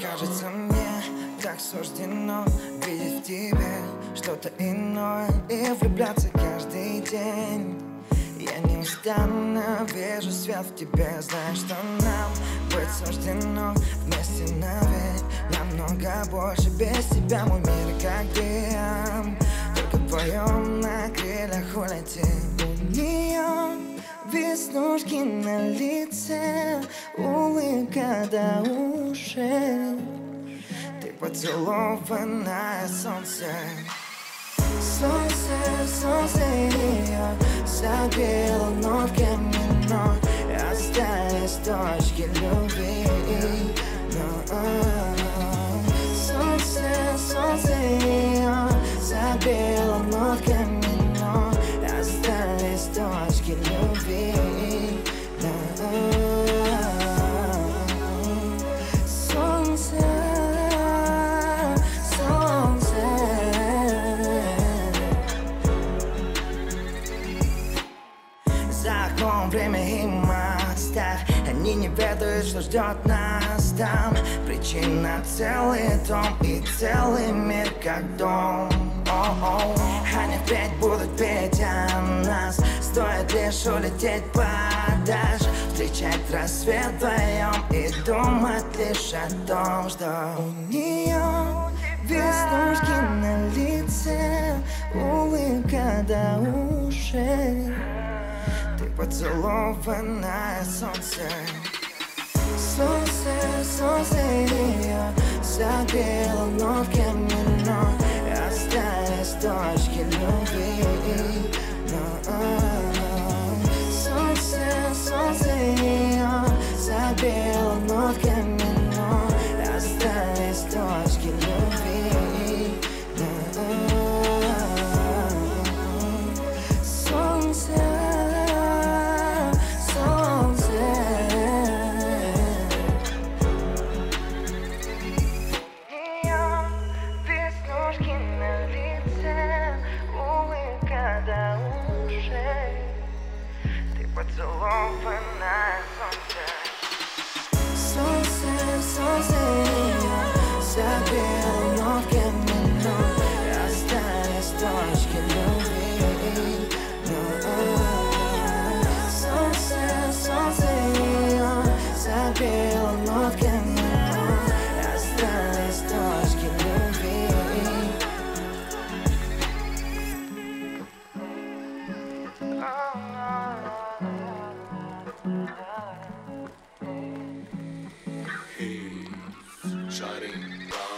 Кажется мне, так суждено Видеть в тебе что-то иное И влюбляться каждый день. Я неустанно вижу свет в тебе Знаю, что нам быть суждено Вместе навек Намного больше без тебя Мой мир как дым Веснушки на лице, улыбка до ушей. Ты поцелованное солнце. Солнце, солнце ее согрело нотки минор Остались точки любви Но, Солнце, солнце ее согрело нотки минор Остались точки любви Закон, время им оставь. Они не ведают, что ждет нас там. Причина целый дом и целый мир как дом. Они впредь будут петь о нас. Стоит лишь улететь подальше. Встречать рассвет вдвоем И думать лишь о том, что У нее веснушки Ты поцелованное солнце Солнце, солнце ее согрело нотки минор Остались точки любви Но, Солнце, Ты поцелованное солнце Shining bright.